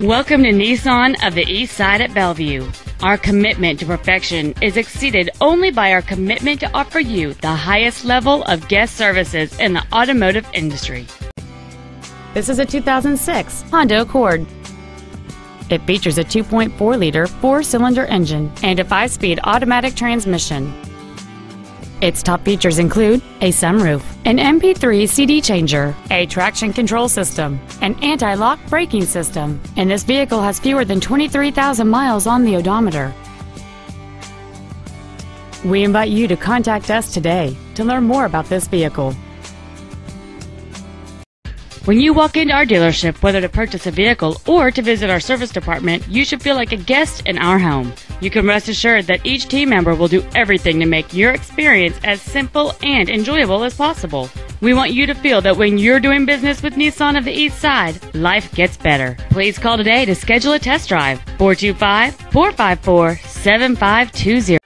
Welcome to Nissan of the Eastside at Bellevue. Our commitment to perfection is exceeded only by our commitment to offer you the highest level of guest services in the automotive industry. This is a 2006 Honda Accord. It features a 2.4 liter four cylinder engine and a 5 speed automatic transmission. Its top features include a sunroof, an MP3 CD changer, a traction control system, an anti-lock braking system, and this vehicle has fewer than 23,000 miles on the odometer. We invite you to contact us today to learn more about this vehicle. When you walk into our dealership, whether to purchase a vehicle or to visit our service department, you should feel like a guest in our home. You can rest assured that each team member will do everything to make your experience as simple and enjoyable as possible. We want you to feel that when you're doing business with Nissan of the Eastside, life gets better. Please call today to schedule a test drive. 425 454 7520.